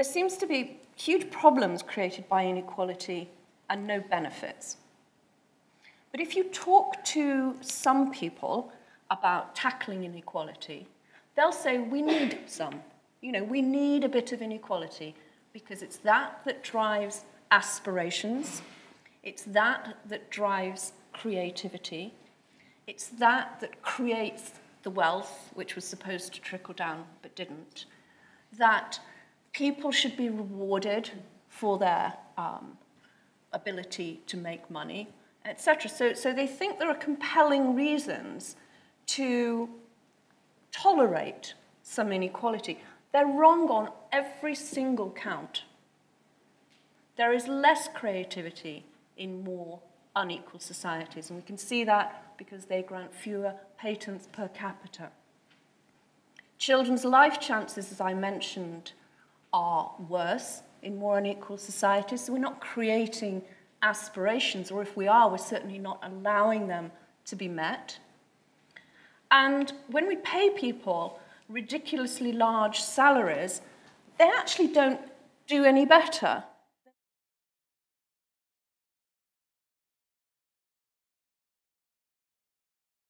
there seems to be huge problems created by inequality and no benefits. But if you talk to some people about tackling inequality, they'll say we need some. You know, we need a bit of inequality because it's that that drives aspirations, it's that that drives creativity, it's that that creates the wealth which was supposed to trickle down but didn't, that people should be rewarded for their um, ability to make money, etc. So, so they think there are compelling reasons to tolerate some inequality. They're wrong on every single count. There is less creativity in more unequal societies, and we can see that because they grant fewer patents per capita. Children's life chances, as I mentioned, are worse in more unequal societies. So we're not creating aspirations, or if we are, we're certainly not allowing them to be met. And when we pay people ridiculously large salaries, they actually don't do any better.